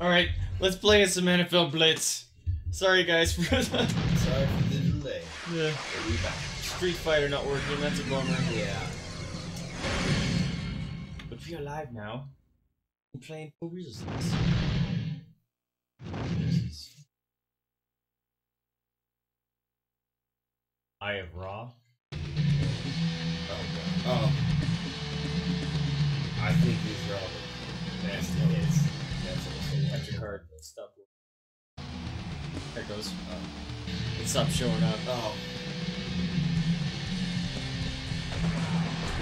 Alright, let's play some NFL Blitz. Sorry guys for the Sorry for the delay. yeah. We back. Street Fighter not working, that's a bummer. Yeah. But we are live now. We're playing Full Resistance. Eye of Raw. Oh, God. Oh. I think these are all the nasty hits. That's what I'm saying. Electric Heart. Stop. There it goes. Oh. It stopped showing up. Oh.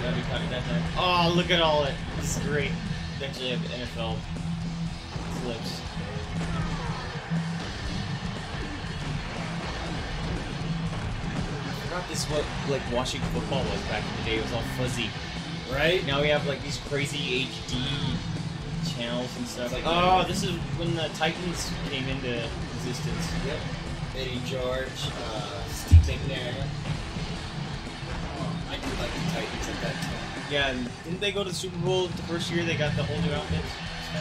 That'd be cutting that time. Oh, look at all it. This is great. They actually have NFL clips. I forgot this is what like watching football was back in the day. It was all fuzzy. Right? Now we have like these crazy HD channels and stuff. Like- oh, this is when the Titans came into existence. Yep. Eddie George, uh, Steve McNair. Oh, I do like the Titans at that time. Yeah, and didn't they go to the Super Bowl the first year they got the whole new outfits? I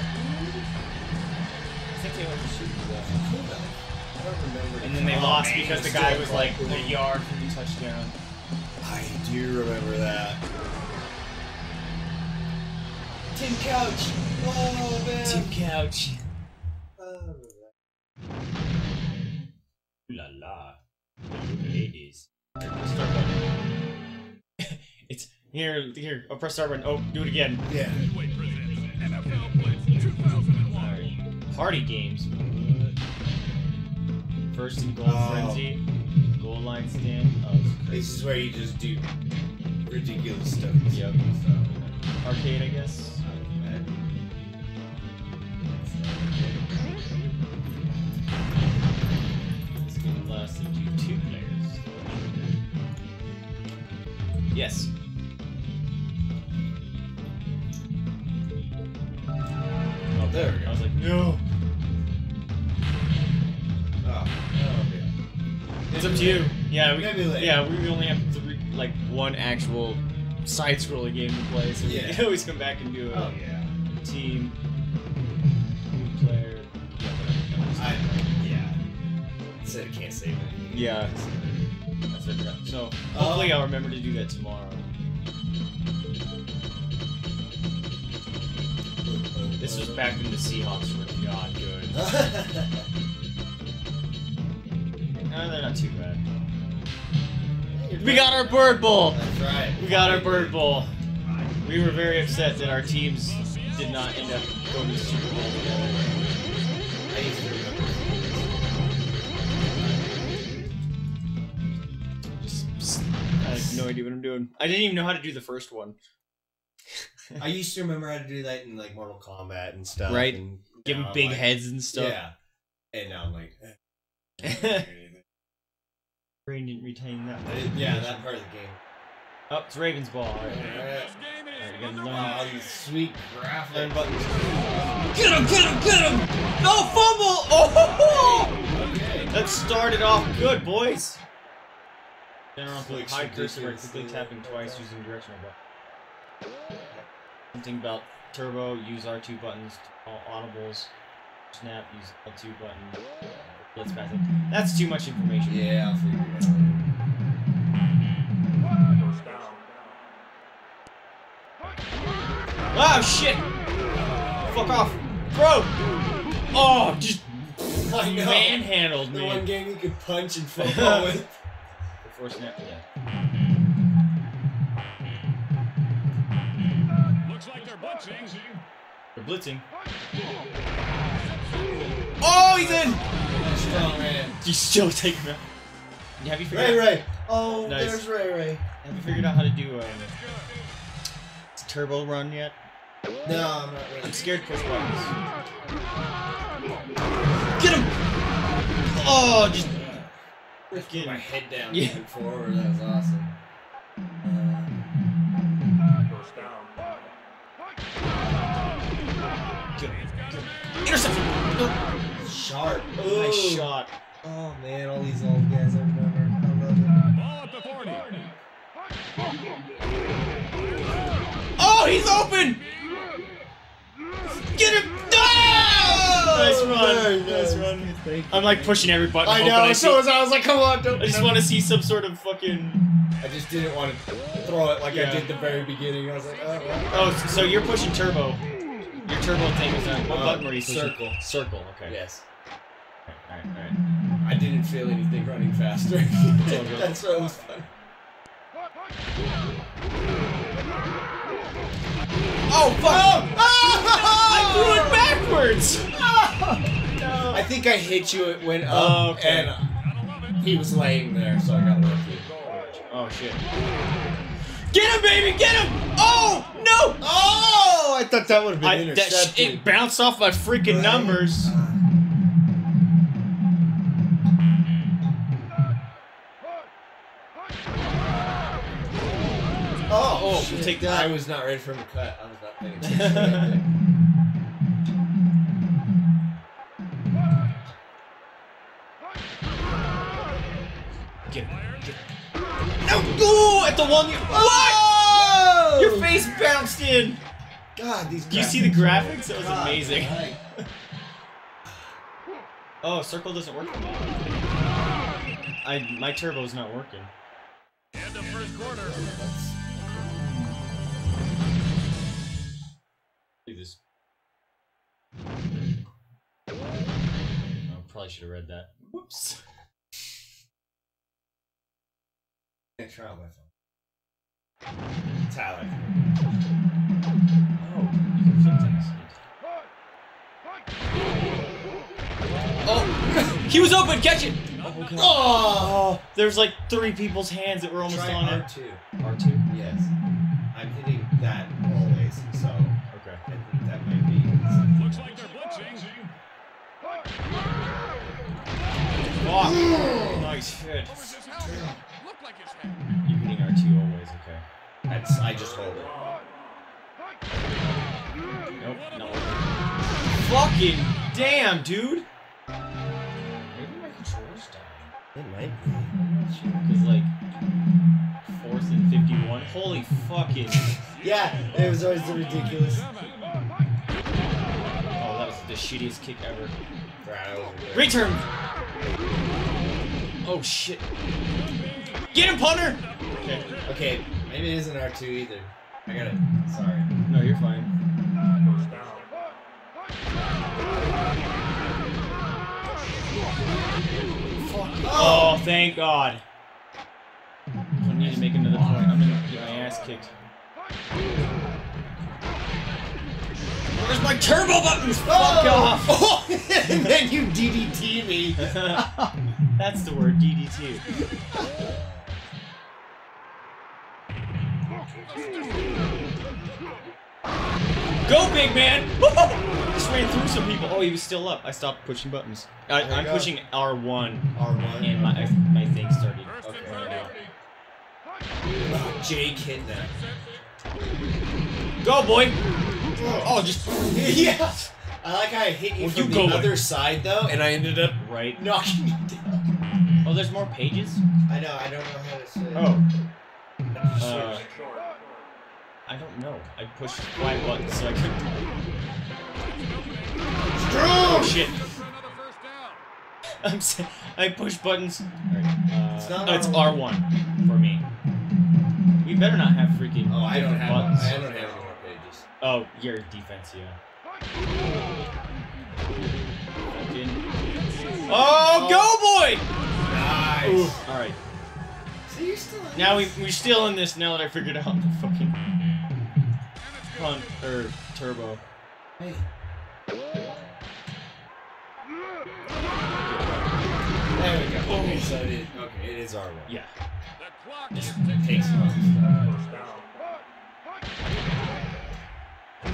think they went to Super Bowl. I don't remember. And then they Oh, lost man, because the guy was like cool. a yard from the touchdown. I do remember that. Tim Couch. Oh man. Tim Couch. Oh, Ooh la la. Ladies. Start button. it's here, here. Oh, press start button. Oh, do it again. yeah. Party games. First and goal Oh. frenzy. Goal line stand. Oh, this is This is where you just do ridiculous stuff. Yep. Arcade, I guess. This game lasts up to two players. Yes. Oh, there we go. I was like, no. Ah. Oh, oh yeah. It's up to you. Yeah, we, Emulate. yeah, we only have three, like one actual side-scrolling game to play, so we can always come back and do a Oh yeah. team, said it can't save anything. Yeah. That's what I forgot. So hopefully Um, I'll remember to do that tomorrow. This was back when the Seahawks were not good. No, they're not too bad. We got our bird bowl. That's right. We got our bird bowl. We were very upset that our teams did not end up going to the Super Bowl together. Have no idea what I'm doing. I didn't even know how to do the first one. I used to remember how to do that in like Mortal Kombat and stuff. Right. And Give them big like, heads and stuff. Yeah. And now I'm like. eh, I don't do anything. Brain didn't retain that. I didn't- yeah, that part of the game. Oh, it's Ravens ball. All right. Alright. Alright, you gotta learn, these sweet learn graphics. buttons. Get him! Get him! Get him! No fumble! Oh! Okay. That started off good, boys. Off Like with high cursor by quickly tapping twice using directional button. Something about turbo, use R2 buttons, all audibles, snap, use L2 button, blitz passive. That's too much information. Yeah, I'll figure it out. Oh shit! Fuck off! Bro! Oh, just manhandled The one game you could punch and football with. Before snap, yeah. Looks like they're blitzing. They're blitzing. Oh, he's in! Strong man. You still take him out. Have you figured Ray out, Ray. Oh, Nice. there's Ray Ray. Have you figured out how to do um, turbo run yet? No, I'm not I'm scared to push buttons. Get him! Oh, just Just Get put my head down Yeah. moving forward. That was awesome. get him. Get. Interception! Nope. Sharp. Nice shot. Oh man, all these old guys I remember. I love it. Ball at the 40. Oh, he's open! Get him! No! Nice run. Very Nice nice. run. Thank you. I'm like pushing every button. I know. I so see- was I. I was like, come on, don't. I just want to see some sort of fucking. I just didn't want to throw it like Yeah. I did the very beginning. I was like, oh. Oh, so you're pushing turbo. Your turbo thing is on. What Uh, button were you pushing? circle. Circle. Okay. Yes. Alright, alright. I didn't feel anything running faster. That's what was fun. Oh fuck! Oh! I threw it backwards. I think I hit you. It went up, Oh, okay. and he was laying there, so I got lucky. Oh shit! Get him, baby! Get him! Oh no! Oh! I thought that would have been I, intercepted. it bounced off my freaking Right? numbers. Oh, Oh, shit. take that. I was not ready for him to cut. I was not paying attention. At the one. You- what? Oh! Your face bounced in. God, these. Do you see the graphics. graphics? That was God, amazing. right. Oh, circle doesn't work for me. I my turbo's not working. End of first quarter. Do this. Oh, probably should have read that. Whoops. Can't try on my phone. Tyler. Oh, you can fix that. Oh, he was open. Catch it. Oh, Oh! There's like three people's hands that were almost Try on it. R2. R two. Yes. I'm hitting that always, so Okay. I think that might be. Looks like they're blitzing. Oh, nice hit. What was his helmet? Looked like his head. That's, I just hold it. Nope. Working. Fucking damn, dude. Maybe my controller's dying. It might be. Cause like fourth and fifty-one. Holy fucking! Yeah, it was always the ridiculous. Oh, that was the shittiest kick ever. Right. Return. Oh shit! Get him, punter. Okay. Okay, maybe it isn't R2 either. I got it. Sorry. No, you're fine. Oh, thank God. I need to make another point. I'm gonna get my ass kicked. Where's my turbo buttons? Fuck oh! off! Oh! and then you DDT me. That's the word, DDT. Go, big man! Just ran through some people. Oh, he was still up. I stopped pushing buttons. I, I'm go. pushing R1, R1. and my my thing started. First and Okay. thirty. Oh, Jake hit that. Go, boy! Oh, just yeah. I like how I hit you Well, from you the go. other side though, and I ended up right. knocking you down. Oh, there's more pages. I know. I don't know how to say. it. Oh, uh, I don't know. I pushed Y buttons so I could. Oh shit! For another first. I'm I push buttons. Uh, It's not no, it's R1. R1 for me. We better not have freaking. Oh, I don't have. buttons. I don't have any more pages. Oh, your defense, yeah. Fucking. Oh, go boy! Nice. All right. So you're still. in Now we we're still in this. Now that I figured out the fucking punt or er, turbo. Hey. There we go. Oh. Okay, so it is. Okay, it is R1. Yeah. The clock is Just ticking. takes a while.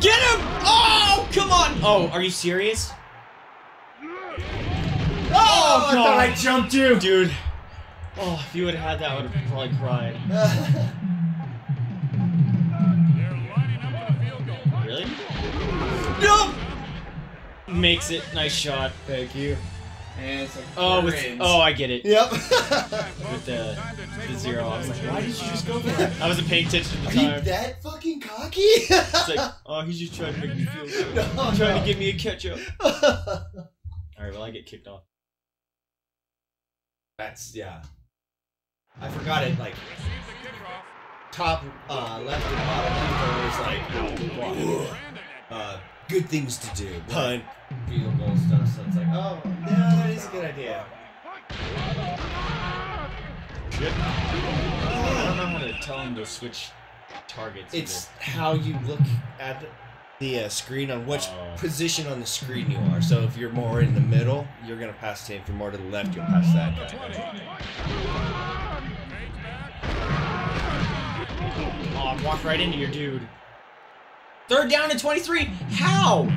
Get him! Oh, come on! Oh, are you serious? Oh, oh, I God. thought I jumped you. Dude. Oh, if you would have had that, I would have probably cried. No! Makes it. Nice shot. Thank you. And it's like Oh, with, oh, I get it. Yep. With the, Time to take the zero, I was like, why did you just go for that? I wasn't paying attention at Are the you time. that fucking cocky? It's like, oh, he's just trying to make me feel good. no, Trying no. to give me a catch up. All right, well, I get kicked off. That's yeah. I forgot it. Like Receives the kickoff. top uh, left and bottom left are always like Brandon uh, good things to do. Punt, field goal stuff. So it's like, oh, yeah, that is a good idea. Shit. I don't know how to tell him to switch targets. It's how you look at the uh, screen on which Oh. position on the screen you are. So if you're more in the middle, you're gonna pass to him. If you're more to the left, you'll pass that the guy. 20. Fades back. either. Oh, I walked right into your dude. Third down and 23. How?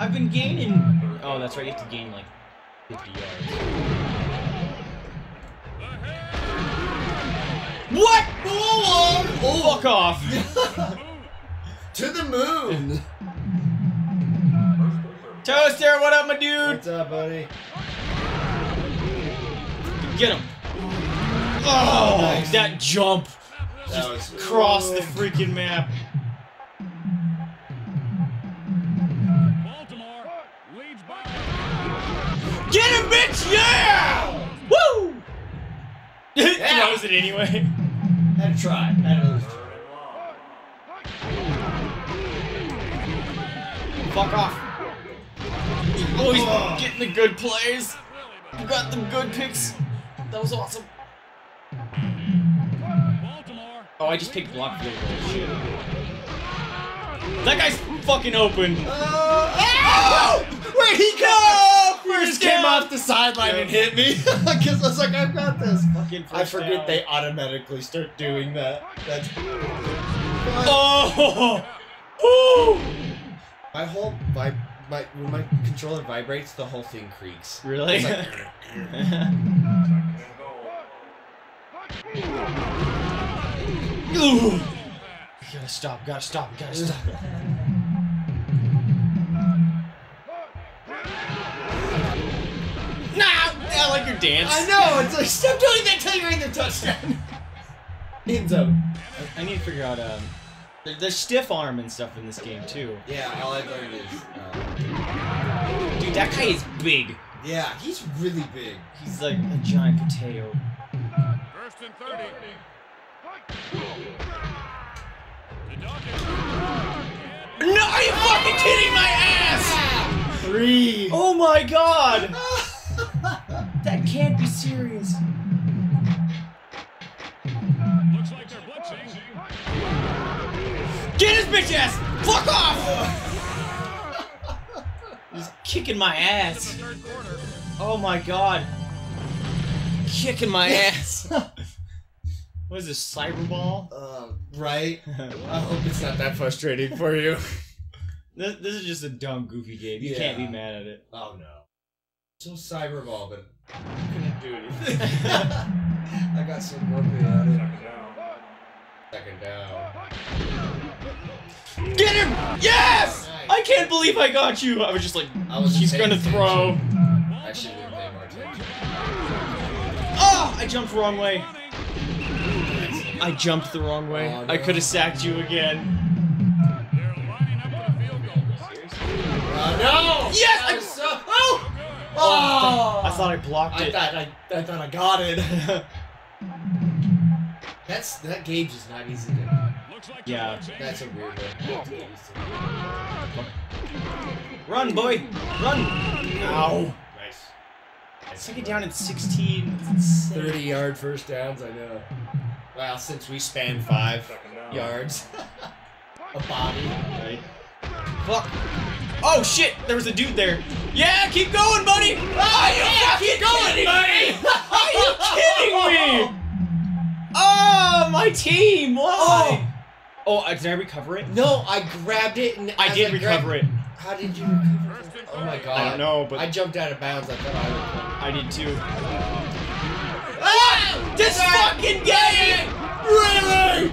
I've been gaining. Oh, that's right. You have to gain like 50 yards. What? Oh, fuck off. to the moon. Toaster, what up, my dude? What's up, buddy? Get him. Oh, Nice. that jump That was across the freaking map. Bitch! Yeah! Woo! Throws it anyway. Had to try. Had to Fuck off. Always getting the good plays. You got the good picks. That was awesome. Oh, I just picked block field goal. Shit. That guy's fucking open. Oh! The sideline and hit me. Because I was like, I've got this. Fucking I forget down. they automatically start doing that. That's Oh! Ooh! my whole my my when my controller vibrates, the whole thing creaks. Really? Like, Ooh. Gotta stop, gotta stop, gotta stop. I like your dance. I know. It's like stop doing that till you're in the touchdown. End zone. I need to figure out, um. there- There's stiff arm and stuff in this game, too. Yeah, all I've learned is. Uh, Dude, that guy is big. yeah, he's really big. He's like a giant potato. First and 30. No, are you fucking kidding my ass? Three. Oh my god! That can't be serious. Looks like they're blitzing. Get his bitch ass! Fuck off! He's kicking my ass. Oh my god. Kicking my ass. what is this, cyberball? Uh, right. I hope it's not that frustrating for you. This, this is just a dumb, goofy game. You can't be mad at it. Oh no. So cyberball, but I couldn't do anything. I got so grumpy at it. Second down. Get him! Yes! Nice. I can't believe I got you. I was just like, I wasn't he's gonna attention. throw. I should have been paying more attention. Oh! I jumped the wrong way. I jumped the wrong way. Oh, I could have sacked you again. They're lining up for the field goal. Uh, no! Yes! I I- was so. Oh! Oh! I thought I blocked I it. thought I, I thought I got it. That's that gauge is not easy to. Yeah. That's a weird one. to get used to. Run, boy! Run! Ow! Nice. Second down at 16. 30 yard first downs, I know. Well, since we span five yards, a body. Right. Fuck. Oh shit! There was a dude there. Yeah, keep going, buddy! Oh, you fucking kidding me? Are you kidding me? Oh, my team! Why? Oh, uh, did I recover it? No, I grabbed it and I did recover it. How did you recover it? Oh my god. I don't know, but I jumped out of bounds. I thought I would. I did too. Ah! This fucking game! Really?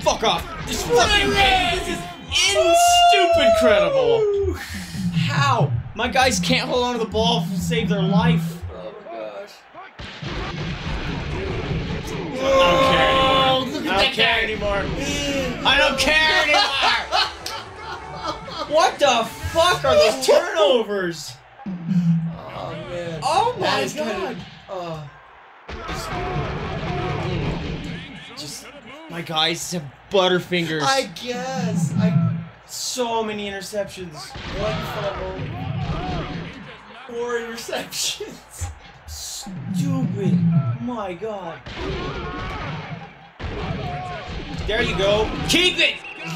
Fuck off! This fucking game! This is in stupid credible. How? My guys can't hold on to the ball to save their life. Oh my gosh. I don't care anymore. Oh, look at I don't care anymore. I don't care anymore. what the fuck are those turnovers? Oh man. Oh my god! kinda- uh, Just my guys have butterfingers. I guess. I so many interceptions. one fumble, four interceptions. Stupid. My god. There you go. Keep it.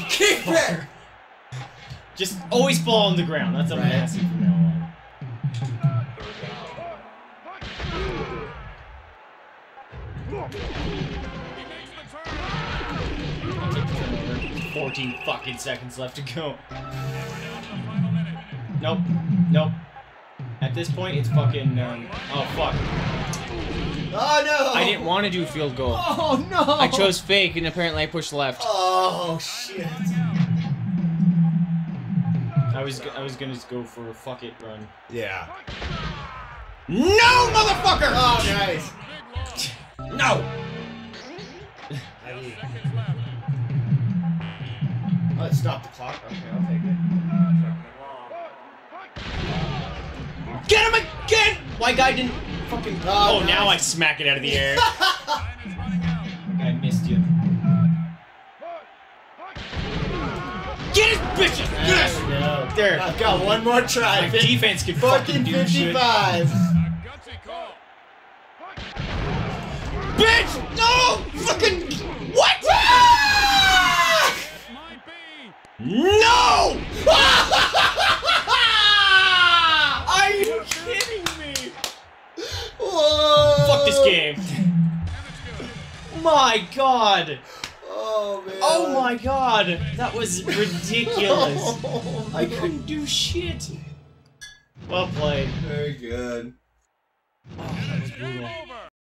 Keep it! Just always fall on the ground. That's what I'm asking from now on. 14 fucking seconds left to go. Nope. Nope. At this point, it's fucking. Um, oh fuck! Oh no. I didn't want to do field goal. Oh no. I chose fake, and apparently I pushed left. Oh shit. I was I was gonna go for a fuck it run. Yeah. No, motherfucker! Oh nice. No! Let's stop the clock. Okay, I'll take it. Get him again! Why guy didn't fucking. Oh, Oh, now I smack it out of the air. I missed you. Get his bitches! Yes! There. There. I've got one more try. My defense can fucking Fucking do 55. Gutsy call. Bitch! No! Fucking. What? Might be. No! Are you kidding me? Whoa. Fuck this game. My god! Oh man. Oh my god! That was ridiculous. I couldn't do shit. Well played. Very good. Oh,